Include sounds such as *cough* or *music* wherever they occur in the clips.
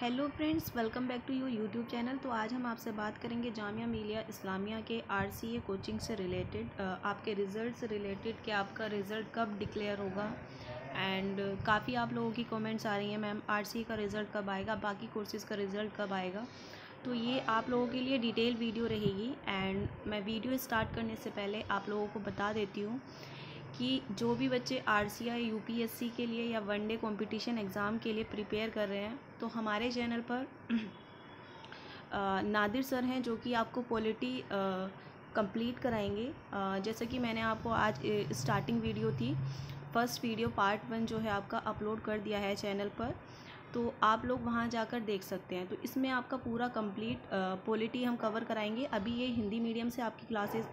Hello friends, welcome back to your YouTube channel. तो आज हम आपसे बात करेंगे जामिया मिलिया इस्लामिया के आरसीए कोचिंग से रिलेटेड आपके रिज़ल्ट से रिलेटेड कि आपका रिज़ल्ट कब डिक्लेयर होगा। एंड काफ़ी आप लोगों की कमेंट्स आ रही हैं, मैम, आरसीए का रिज़ल्ट कब आएगा, बाकी कोर्सेज़ का रिज़ल्ट कब आएगा। तो ये आप लोगों के लिए डिटेल वीडियो रहेगी। एंड मैं वीडियो स्टार्ट करने से पहले आप लोगों को बता देती हूँ कि जो भी बच्चे R C I U P S C के लिए या वन डे कॉम्पिटिशन एग्ज़ाम के लिए प्रिपेयर कर रहे हैं तो हमारे चैनल पर *clears throat* नादिर सर हैं जो कि आपको पॉलिटी कंप्लीट कराएँगे। जैसे कि मैंने आपको आज स्टार्टिंग वीडियो थी फ़र्स्ट वीडियो पार्ट वन जो है आपका अपलोड कर दिया है चैनल पर तो आप लोग वहाँ जाकर देख सकते हैं। तो इसमें आपका पूरा कंप्लीट पॉलिटी हम कवर कराएँगे। अभी ये हिंदी मीडियम से आपकी क्लासेस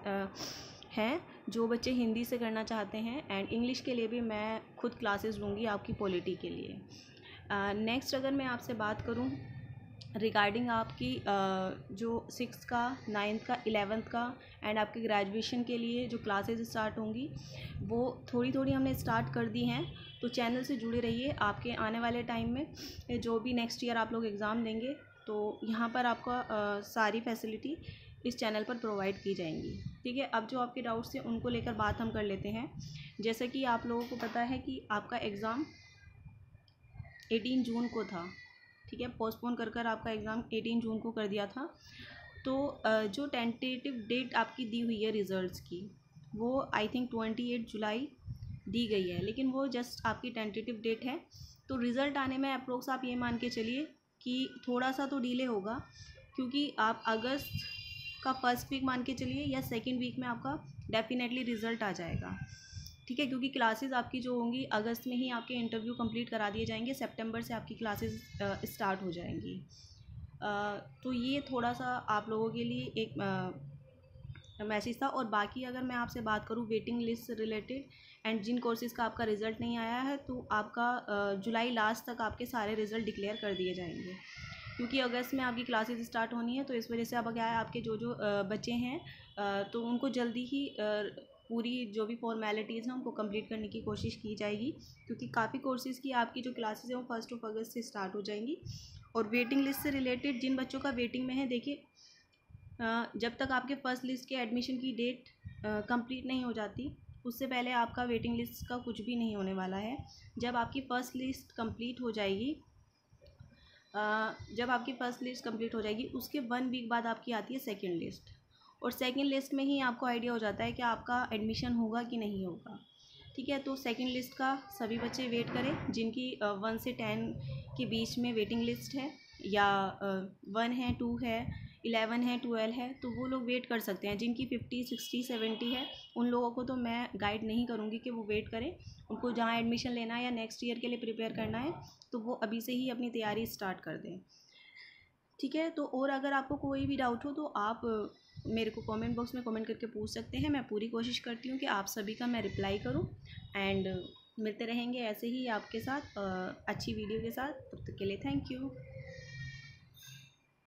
हैं जो बच्चे हिंदी से करना चाहते हैं एंड इंग्लिश के लिए भी मैं खुद क्लासेस लूँगी आपकी पॉलिटी के लिए। नेक्स्ट uh, अगर मैं आपसे बात करूँ रिगार्डिंग आपकी uh, जो सिक्स का नाइन्थ का इलेवेंथ का एंड आपके ग्रेजुएशन के लिए जो क्लासेस स्टार्ट होंगी वो थोड़ी थोड़ी हमने स्टार्ट कर दी हैं। तो चैनल से जुड़े रहिए आपके आने वाले टाइम में। जो भी नेक्स्ट ईयर आप लोग एग्ज़ाम देंगे तो यहाँ पर आपका uh, सारी फैसिलिटी इस चैनल पर प्रोवाइड की जाएँगी। ठीक है, अब जो आपके डाउट्स हैं, उनको लेकर बात हम कर लेते हैं। जैसे कि आप लोगों को पता है कि आपका एग्ज़ाम 18 जून को था। ठीक है, पोस्टपोन कर कर आपका एग्ज़ाम 18 जून को कर दिया था। तो जो टेंटेटिव डेट आपकी दी हुई है रिज़ल्ट्स की, वो आई थिंक 28 जुलाई दी गई है। लेकिन वो जस्ट आपकी टेंटेटिव डेट है। तो रिज़ल्ट आने में अप्रोक्स आप ये मान के चलिए कि थोड़ा सा तो डिले होगा, क्योंकि आप अगस्त का फ़र्स्ट वीक मान के चलिए या सेकेंड वीक में आपका डेफिनेटली रिज़ल्ट आ जाएगा। ठीक है? क्योंकि क्लासेस आपकी जो होंगी, अगस्त में ही आपके इंटरव्यू कंप्लीट करा दिए जाएँगे सितंबर से आपकी क्लासेस स्टार्ट हो जाएँगी। तो ये थोड़ा सा आप लोगों के लिए एक मैसेज था। और बाकी अगर मैं आपसे बात करूँ वेटिंग लिस्ट रिलेटेड एंड जिन कोर्सेज़ का आपका रिज़ल्ट नहीं आया है तो आपका जुलाई लास्ट तक आपके सारे रिज़ल्ट डिक्लेयर कर दिए जाएँगे। क्योंकि अगस्त में आपकी क्लासेस स्टार्ट होनी है तो इस वजह से अब क्या है, आपके जो जो बच्चे हैं तो उनको जल्दी ही पूरी जो भी फॉर्मेलिटीज़ हैं, उनको कंप्लीट करने की कोशिश की जाएगी, क्योंकि काफ़ी कोर्सेज़ की आपकी जो क्लासेस हैं, वो फ़र्स्ट ऑफ़ अगस्त से स्टार्ट हो जाएँगी। और वेटिंग लिस्ट से रिलेटेड जिन बच्चों का वेटिंग में है, देखिए जब तक आपके फ़र्स्ट लिस्ट के एडमिशन की डेट कंप्लीट नहीं हो जाती, उससे पहले आपका वेटिंग लिस्ट का कुछ भी नहीं होने वाला है। जब आपकी फ़र्स्ट लिस्ट कंप्लीट हो जाएगी जब आपकी फ़र्स्ट लिस्ट कंप्लीट हो जाएगी, उसके वन वीक बाद आपकी आती है सेकेंड लिस्ट और सेकेंड लिस्ट में ही आपको आइडिया हो जाता है कि आपका एडमिशन होगा कि नहीं होगा. ठीक है तो सेकेंड लिस्ट का सभी बच्चे वेट करें, जिनकी वन से टेन के बीच में वेटिंग लिस्ट है, या वन है टू है इलेवन है, ट्वेल्व है तो वो लोग वेट कर सकते हैं। जिनकी फिफ्टी सिक्सटी सेवेंटी है, उन लोगों को तो मैं गाइड नहीं करूँगी कि वो वेट करें। उनको जहाँ एडमिशन लेना है या नेक्स्ट ईयर के लिए प्रिपेयर करना है तो वो अभी से ही अपनी तैयारी स्टार्ट कर दें। ठीक है? तो और अगर आपको कोई भी डाउट हो तो आप मेरे को कमेंट बॉक्स में कमेंट करके पूछ सकते हैं। मैं पूरी कोशिश करती हूँ कि आप सभी का मैं रिप्लाई करूँ। एंड मिलते रहेंगे ऐसे ही आपके साथ अच्छी वीडियो के साथ। तब तक के लिए थैंक यू